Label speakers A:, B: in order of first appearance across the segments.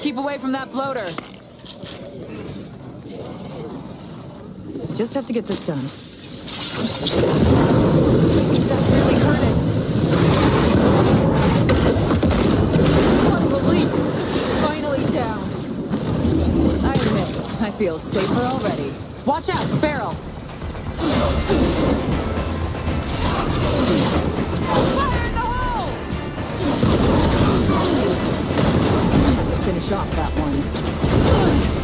A: Keep away from that bloater.
B: Just have to get this done.
A: That! Finally down. I admit, I feel safer already. Watch out, barrel!
B: Off that one.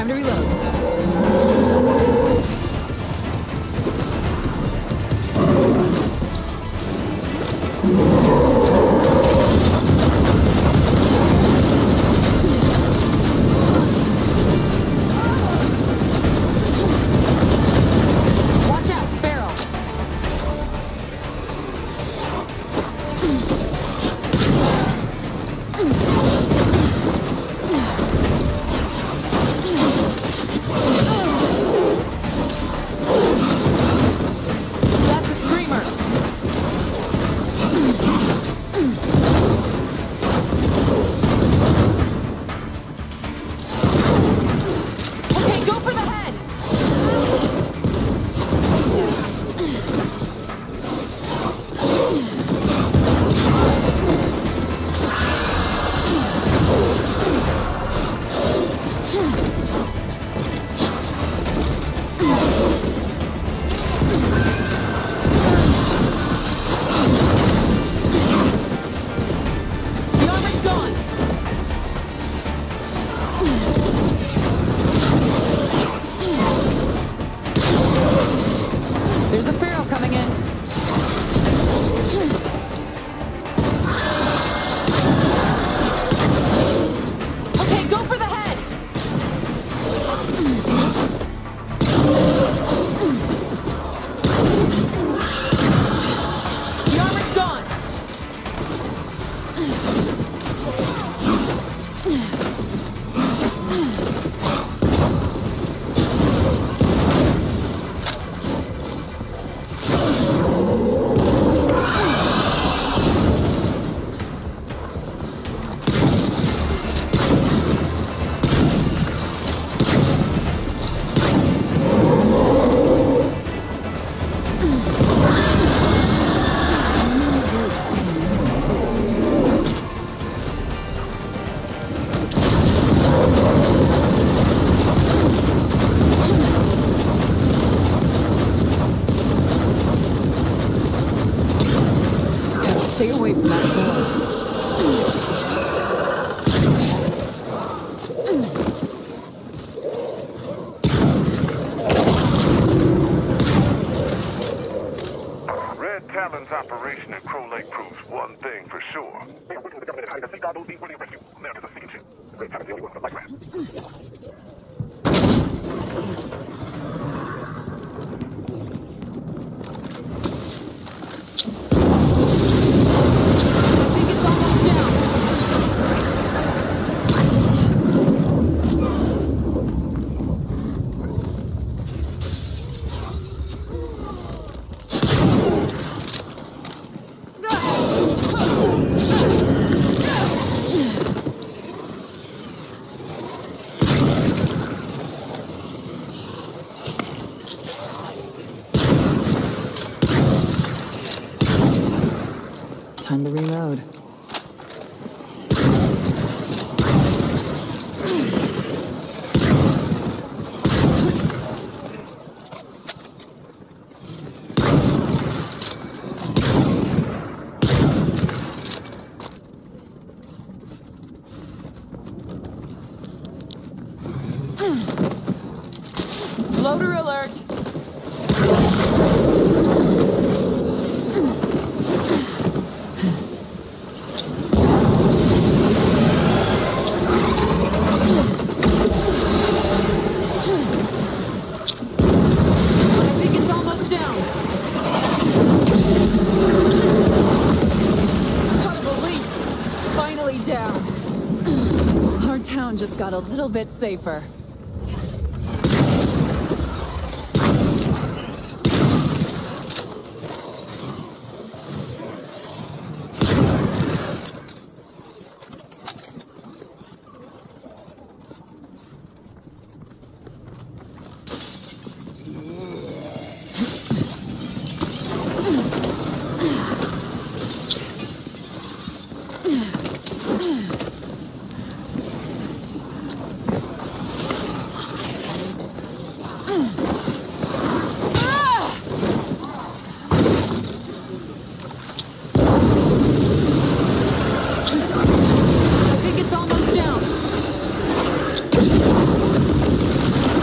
B: Time to reload.
C: Talon's operation at Crow Lake proves one thing for sure.
B: Time to reload. Loader alert! A little bit safer. I think it's almost down.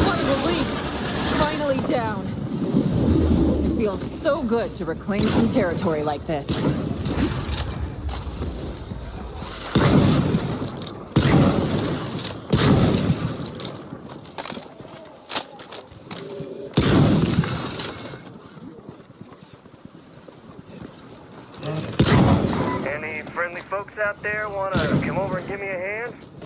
B: What a relief. It's finally down. It feels so good to reclaim some territory like this.
D: Any friendly folks out there want to come over and give me a hand?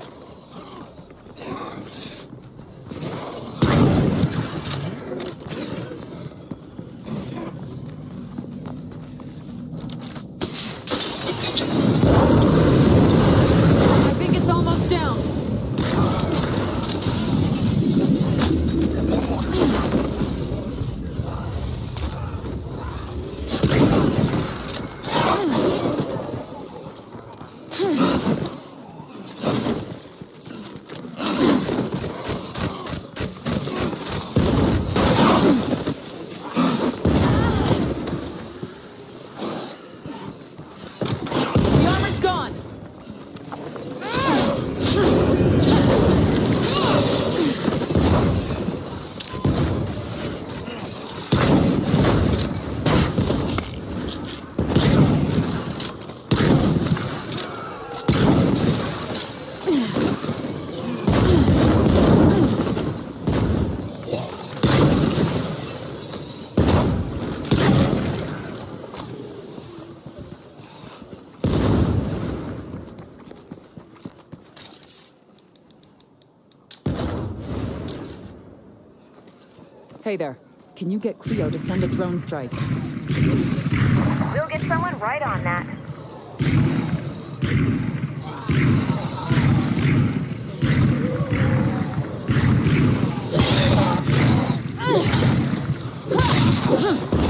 B: Hey there. Can you get Cleo to send a drone strike?
E: We'll get someone right on that.